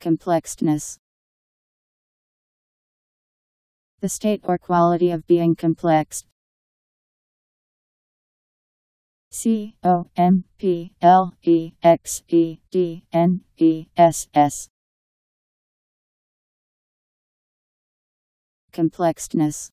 Complexedness. The state or quality of being complexed. C O M P L E X E D N E S S. Complexedness.